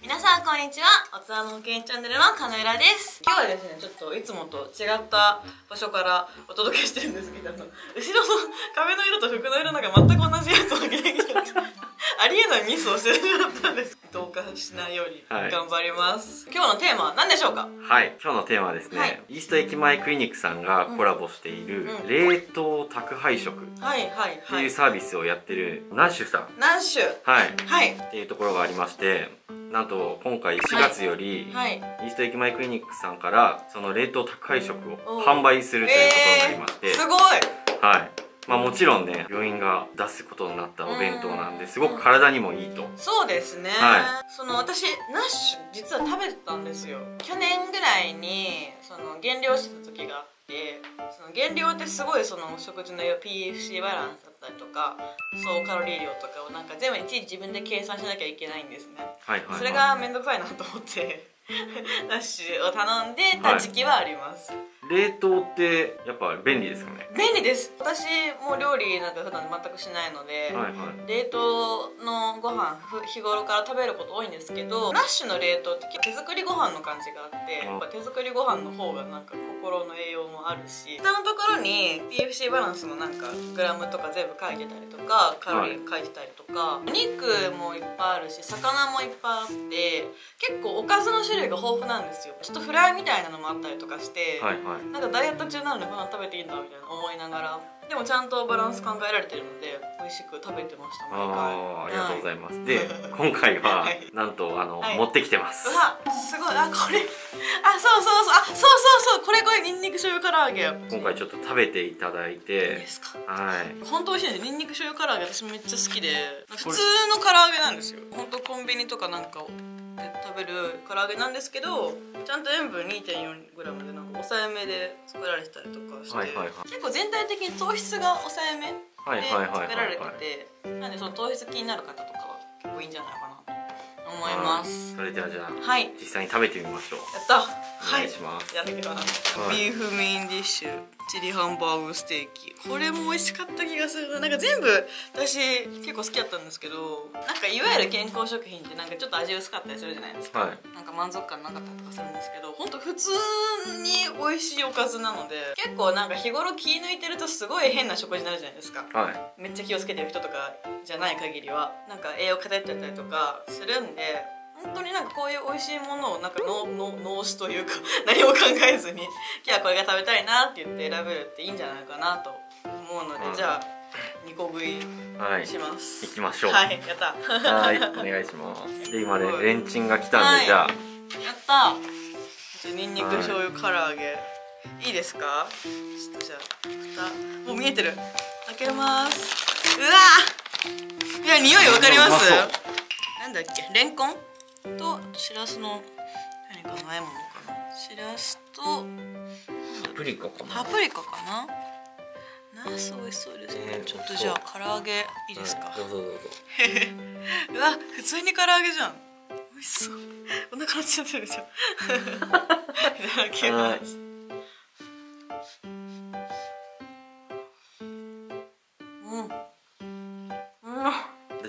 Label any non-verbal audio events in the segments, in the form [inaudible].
皆さんこんにちは。おつわの保険チャンネルの金浦です。今日はですねちょっといつもと違った場所からお届けしてるんですけど後ろの壁の色と服の色なんか全く同じやつを着てきちゃって [laughs] ありえないミスをしてしまったんです。同化しないようにはい。頑張ります、今日のテーマは何でしょうか？はい、今日のテーマはですね、はいイースト駅前クリニックさんがコラボしているうん冷凍宅配食っはいはいてはい。いうサービスをやってるナッシュさん、何種はい、はい。っていうところがありましてなんと今回4月より、はい。イースト駅前クリニックさんからその冷凍宅配食をお販売するということになりまして、えー、すごい。はい。まあ、もちろんね病院が出すことになったお弁当なんです。ごく体にもいいと。そうですね、はその私ナッシュ実は食べてたんですよ。去年ぐらいにその減量してた時があってその減量ってすごいその食事の PFC バランスだったりとか総カロリー量とかをなんか全部いちいち自分で計算しなきゃいけないんですね。はいはい、はい、それが面倒くさいなと思って [laughs] ナッシュを頼んでた時期はあります、冷凍ってやっぱ便利ですかね。便利です。私も料理なんか普段全くしないので、はいはい。冷凍のご飯ふ日頃から食べること多いんですけどラッシュの冷凍って手作りご飯の感じがあってうんやっぱ手作りご飯の方がなんか心の栄養もあるし下のところに PFC バランスのなんかグラムとか全部書いてたりとかカロリー書いてたりとか、お肉もいっぱいあるし魚もいっぱいあって結構おかずの種類が豊富なんですよ。ちょっとフライみたいなのもあったりとかして、はいはいなんかダイエット中なのにこんなの食べていいんだみたいな思いながら。でもちゃんとバランス考えられてるので美味しく食べてました毎回。ありがとうございいます、で [laughs] 今回は、はい。なんとあの、はい。持ってきてます。うわすごい。あこれ。あそうそうそう。あそうそうそう。これこれニンニク醤油唐揚げ。今回ちょっと食べていただいいいてですか？はい。本当美味しいですニンニク醤油唐揚げ私めっちゃ好きで。普通の唐揚げなんですよ。本当コンビニとかなんかで食べる唐揚げなんですけどちゃんと塩分 2.4g でなんか抑えめで作られてたりとかして、はいはいはい。結構全体的に糖質が抑えめはいで作られてはい。てなんでその糖質気になる方とかは結構いいんじゃないかなと思います。それではじゃあはい。やっ実際に食べてみましょう。た。おはい。願いします、やってきます、はい。ビーフメインディッシュチリハンバーグステーキ。これも美味しかった気がするな。なんか全部私結構好きだったんですけどなんかいわゆる健康食品ってなんかちょっと味薄かったりするじゃないですか、はい。なんか満足感なかったりとかするんですけど本当普通に美味しいおかずなので結構なんか日頃気抜いてるとすごい変な食事になるじゃないですか。はい。めっちゃ気をつけてる人とかじゃない限りはなんか栄養偏っちゃったりとかするんで本当になんかこういう美味しいものをなんか脳脳脳死というか [laughs] 何も考えずに今日はこれが食べたいなって言って選べるっていいんじゃないかなと思うので、うん。じゃあ2個食いはいします。行きましょう。はいやった。はいお願いします。[laughs] で今ねレンチンが来たんで、はい。じゃあ。やった。じゃあニンニク醤油唐揚げ、い、いですか？ちょっとじゃあ蓋。もう見えてる。開けます。うわいや匂いわかります？なんだっけ？レンコン？としらすの何かの和え物かな。しらすとパプリカかな。パプリカかな。ナス美味しそうですね、ねちょっとじゃあ唐揚げいいですか、はいどうぞどうぞ。[laughs] うわ普通に唐揚げじゃん。美味しそう。お腹鳴っちゃってるじゃん。[laughs] いただきます。うん。うん。大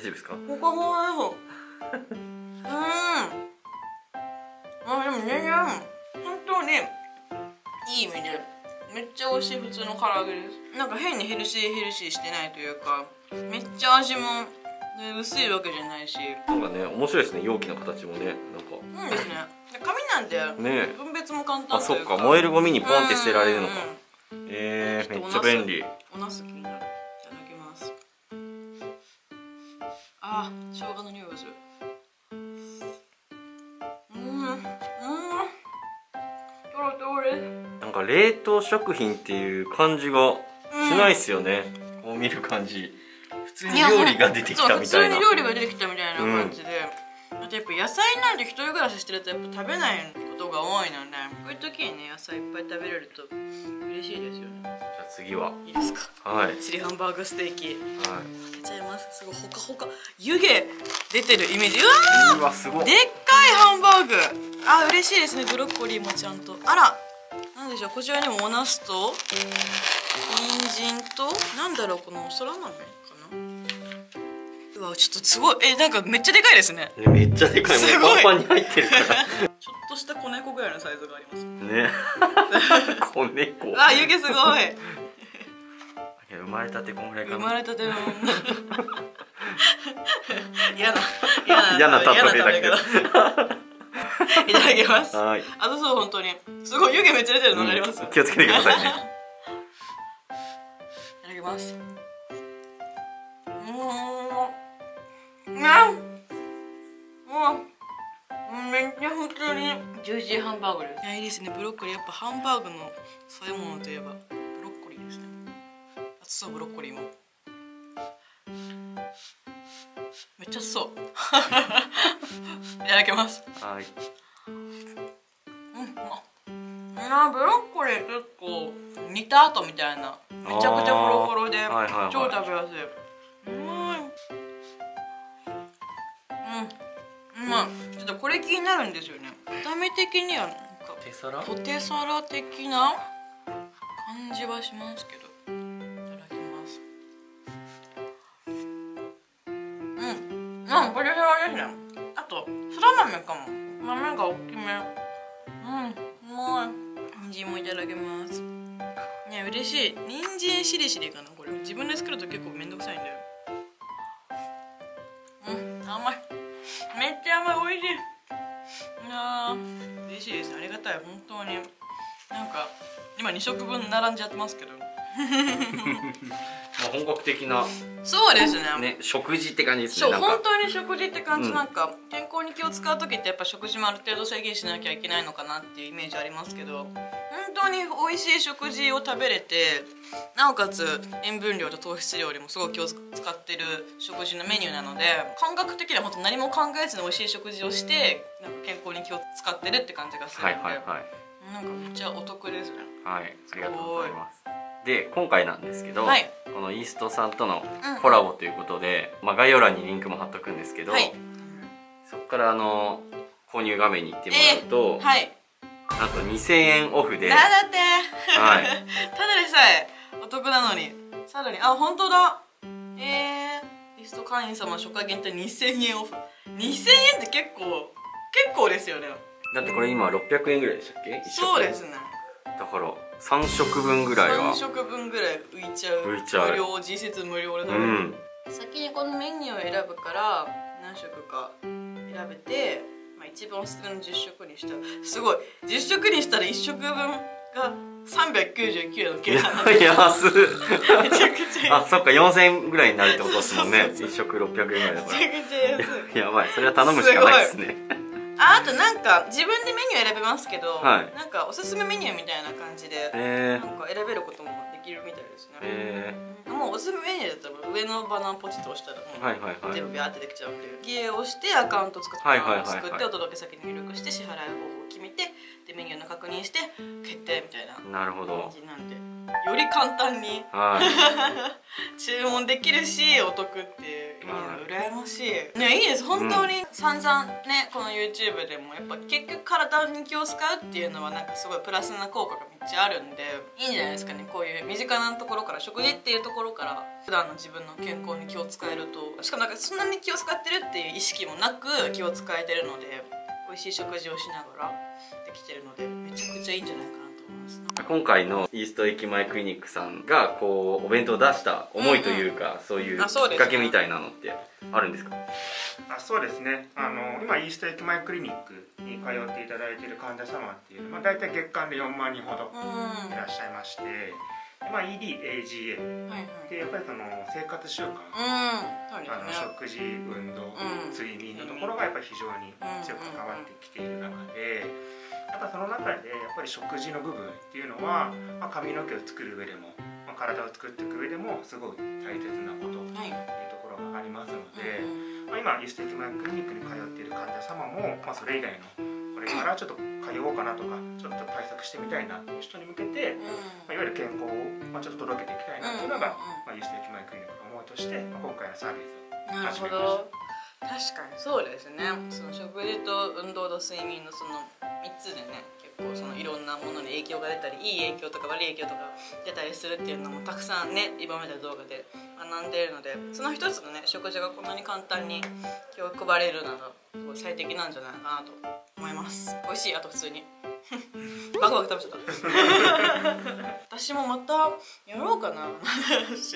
丈夫ですか？ほかほかようん全然本当にいい意味でめっちゃ美味しい普通の唐揚げです。なんか変にヘルシーヘルシーしてないというかめっちゃ味も、ね、薄いわけじゃないし。なんかね面白いですね容器の形もねなんか。うんですね。で紙なんでね。分別も簡単あそっかか燃えるゴミにポンって捨てられるのか。えー、めっちゃ便利。お茄子気になるいただきます。あー生姜の匂いがする。うんなんか冷凍食品っていう感じがしないっすよね、こう見る感じ。普通に料理が出てきたみたいな。普通に料理が出てきたみたいな感じで、あとやっぱ野菜なんて一人暮らししてるとやっぱ食べないことが多いのでこういう時にね野菜いっぱい食べれると嬉しいですよね。じゃあ次はいいですか？はい、はい、チリハンバーグステーキ。開けちゃいます。すごいほかほか。湯気出てるイメージ。うわー！うわすごい。でっかいハンバーグ。あ嬉しいですね。ブロッコリーもちゃんと。あらなんでしょうこちらにもお茄子と人参となんだろうこのおそら豆かな？うわちょっとすごい。えなんかめっちゃでかいですね。ねめっちゃでかい。すごパンパンに入ってるから。[laughs] ちょっとした子猫ぐらいのサイズがあります。ね。[laughs] 子猫。あ湯気すごい。生まれたてこんぐらいか生なまれたての [laughs] 嫌な嫌な嫌な例えだけどいただきます。はい。あとそう本当に。すごい湯気めっちゃ出てるの分かります、うん。気をつけてくださいね。いただきます。うーん。なん。もうめっちゃ普通にジューシーハンバーグですいやいいですねブロッコリーやっぱハンバーグのそういうものといえばブロッコリーですねあとそうブロッコリーもめっちゃそういただきますはいうん。あブロッコリー結構煮た後みたいな。めちゃくちゃホロホロではいはいはい。超食べやすい。うまいうん。うまいちょっとこれ気になるんですよね。見た目的にはなんかポテサラ的な感じはしますけど。いただきます。うん。うんポテサラですね。あとそら豆かも。豆が大きめうんうまい人参もいただきます。ね嬉しい。人参しりしりかなこれ。自分で作ると結構めんどくさいんだよ。うん甘い。めっちゃ甘い美味しい。いや嬉しいです。ありがたい本当に。なんか今2食分並んじゃってますけど。[laughs] まあ本格的なそうですね。ね食事って感じですそうねなんか。本当に食事って感じ、うん。なんか健康に気を使う時ってやっぱ食事もある程度制限しなきゃいけないのかなっていうイメージありますけど本当に美味しい食事を食べれてなおかつ塩分量と糖質量にもすごく気を使ってる食事のメニューなので感覚的には本当何も考えずに美味しい食事をしてなんか健康に気を使ってるって感じがするので、はいはいはい。なんかめっちゃお得ですね。はいありがとうございますで今回なんですけど、はい。このイーストさんとのうんコラボということで、まあ、概要欄にリンクも貼っとくんですけど、はい。そこからあの購入画面に行ってもらうと、はい。なんと2000円オフで、だだって。はい。[laughs] ただでさえお得なのに。さらにあ本当だ。えー、リスト会員様初回限定2000円オフ。2000円って結構結構ですよね。だってこれ今600円ぐらいでしたっけ？一食。そうですねだから3食分ぐらいは3食分ぐらい浮いちゃう。浮いちゃう。無料実質無料でうん。先にこのメニューを選ぶから何食か選べて、まあ、一番おすすめの10食にしたすごい。10食にしたら1食分が399円の計算なんでいや安っ。めちゃくちゃあそっか4000円ぐらいになるってことですもんね。そうそう一食600円ぐらいだから。めちゃくちゃ安い。やばい。それは頼むしかないですねああとなんか自分でメニュー選べますけど、はい。なんかおすすめメニューみたいな感じでえなんか選べることもできるみたいですね、えもうおすすめメニューだったら上のバナーポチッと押したらもう、はいはいはい。全部ビャーってできちゃうんで家を押してアカウント作って、はいはいはいはい。作ってお届け先に入力して支払い方法を決めてでメニューの確認して決定みたいな感なるほど。じなんで。より簡単にはい。[laughs] 注文できるしお得っていういいはの羨ましい。ねいいです。本当に散々ねこの YouTube でもやっぱ結局体に気を使うっていうのはなんかすごいプラスな効果がめっちゃあるんでいいんじゃないですかね。こういう身近なところから食事っていうところから普段の自分の健康に気を使えると。しかもなんかそんなに気を使ってるっていう意識もなく気を使えてるので美味しい食事をしながらできてるのでめちゃくちゃいいんじゃないかなと思います。今回のイースト駅前クリニックさんがこうお弁当を出した思いというか、そういうきあそうですね。っかけみたいなのってあるんですか？あそうですね。あの今イースト駅前クリニックに通っていただいている患者様っていうのは、まあ、大体月間で4万人ほどうんいらっしゃいまして、でまあ、EDAGA はいはい。でやっぱりその生活習慣、うん。あのね食事運動、うん。睡眠のところがやっぱり非常に強く関わってきている中で、やっぱその中でやっぱり食事の部分っていうのは、まあ、髪の毛を作る上でも、まあ、体を作っていく上でもすごい大切なこととはい。いうところがありますので。うんまあ、今イースト駅前クリニックに通っている患者様も、まあ、それ以外のこれからちょっと通おうかなとかちょっと対策してみたいなっていう人に向けて、まあ、いわゆる健康を、まあ、ちょっと届けていきたいなっていうのが、まあ、イースト駅前クリニックの思いとして、まあ、今回のサービスをなるほど。確かにそうですね。その食事と運動と睡眠のその3つでね結構そのいろんなものに影響が出たりいい影響とか悪い影響とか出たりするっていうのもたくさんね今までの動画で学んでいるのでその一つのね食事がこんなに簡単に配れるならすごい最適なんじゃないかなと思います。美味しいあと普通に。[laughs] バクバク食べちゃった。[laughs] 私もまたやろうかな。おすす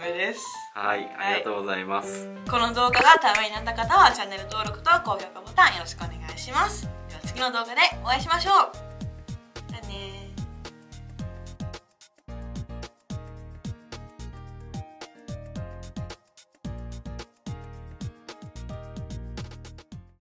めです。はいありがとうございます、この動画がためになった方はチャンネル登録と高評価ボタンよろしくお願いします。では次の動画でお会いしましょう